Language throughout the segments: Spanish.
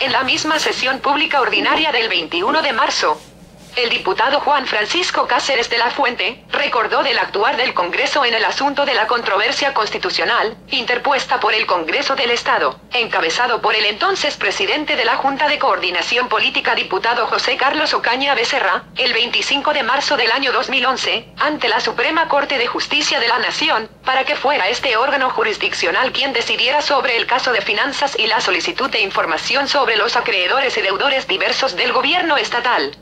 en la misma sesión pública ordinaria del 21 de marzo, el diputado Juan Francisco Cáceres de la Fuente, recordó del actuar del Congreso en el asunto de la controversia constitucional, interpuesta por el Congreso del Estado, encabezado por el entonces presidente de la Junta de Coordinación Política diputado José Carlos Ocaña Becerra, el 25 de marzo del año 2011, ante la Suprema Corte de Justicia de la Nación, para que fuera este órgano jurisdiccional quien decidiera sobre el caso de finanzas y la solicitud de información sobre los acreedores y deudores diversos del gobierno estatal.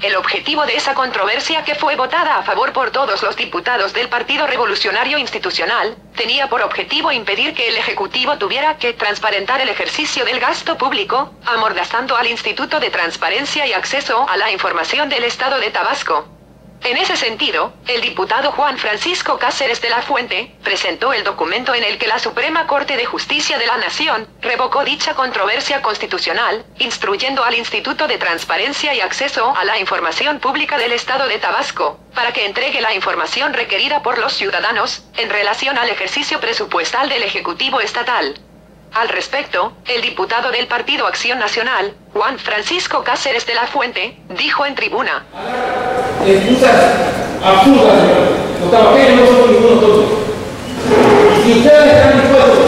El objetivo de esa controversia que fue votada a favor por todos los diputados del Partido Revolucionario Institucional, tenía por objetivo impedir que el Ejecutivo tuviera que transparentar el ejercicio del gasto público, amordazando al Instituto de Transparencia y Acceso a la Información del Estado de Tabasco. En ese sentido, el diputado Juan Francisco Cáceres de la Fuente presentó el documento en el que la Suprema Corte de Justicia de la Nación revocó dicha controversia constitucional, instruyendo al Instituto de Transparencia y Acceso a la Información Pública del Estado de Tabasco, para que entregue la información requerida por los ciudadanos, en relación al ejercicio presupuestal del Ejecutivo Estatal. Al respecto, el diputado del Partido Acción Nacional, Juan Francisco Cáceres de la Fuente, dijo en tribuna. Excusas absurdas, señor. Los tabaqueros no somos ninguno tontos. Y si ustedes están dispuestos,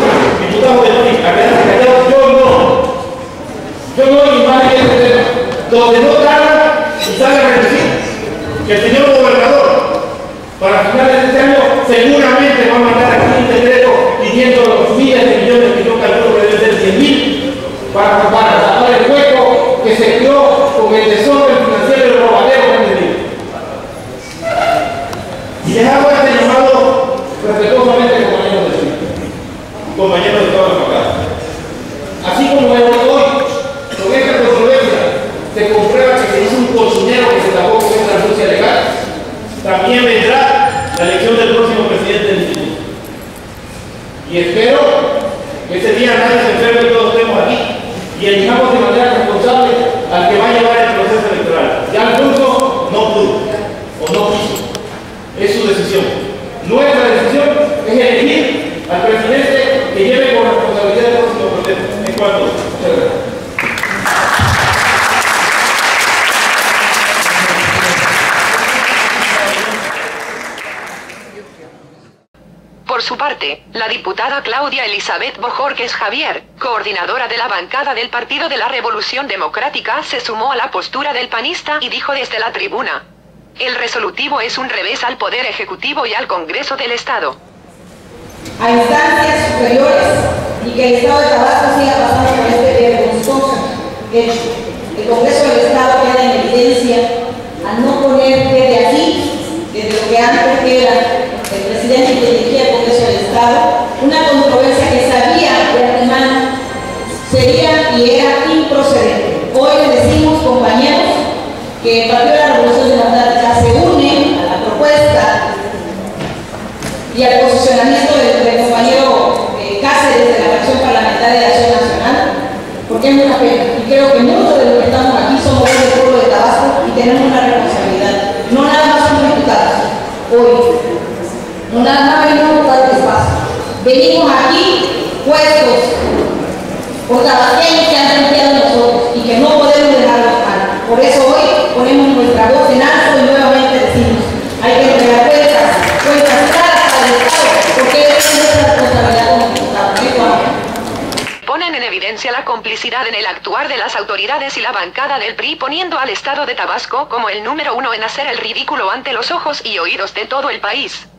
diputados del PRI, a quedarse callados, yo no. Yo no y más en este tema. Donde no traga y sale a reducir. Que el señor gobernador, para finales de este año, seguramente va a mandar aquí un decreto pidiendo los miles de millones que yo calculo que deben ser 100 mil para, para tapar el hueco que se creó con el desorden financiero y el robadero. Y les hago este llamado respetuosamente, compañeros de CIR, compañeros de todas las bancadas. Así como hoy, con esta controversia, se comprueba que se hizo un cochinero que se tapó con esta anuncia legal, también vendrá la elección del próximo presidente del instituto. Y espero que ese día nadie se enferme y todos estemos aquí y elijamos de manera responsable al que va a llevar el proceso electoral. Ya Alfonso no pudo o no quiso. Es su decisión. Nuestra decisión es elegir al presidente que lleve con responsabilidad el próximo proceso. En cuanto. Muchas gracias. Por su parte, la diputada Claudia Elizabeth Bojorques Javier, coordinadora de la bancada del Partido de la Revolución Democrática, se sumó a la postura del panista y dijo desde la tribuna. El resolutivo es un revés al Poder Ejecutivo y al Congreso del Estado. a instancias superiores y que el Estado de Tabasco siga pasando por este vergonzoso hecho. El Congreso del Estado queda en evidencia al no poner desde aquí, desde lo que antes era el presidente que dirigía Una controversia que sabía de antemano sería y era improcedente. Hoy le decimos, compañeros, que el Partido de la Revolución Democrática se une a la propuesta y al posicionamiento del, del compañero eh, Cáceres de la Fracción Parlamentaria de Acción Nacional, porque es una pena. Y creo que muchos de los que estamos aquí somos del pueblo de Tabasco y tenemos una responsabilidad. No nada más somos diputados hoy. No nada más venimos a ocupar el espacio. Venimos aquí puestos por tabasqueños que han en nosotros y que no podemos dejarlos mal. Por eso hoy ponemos nuestra voz en alto y nuevamente decimos, hay que entregar cuentas, cuentas claras al Estado, porque es nuestra responsabilidad como. Ponen en evidencia la complicidad en el actuar de las autoridades y la bancada del PRI poniendo al Estado de Tabasco como el número uno en hacer el ridículo ante los ojos y oídos de todo el país.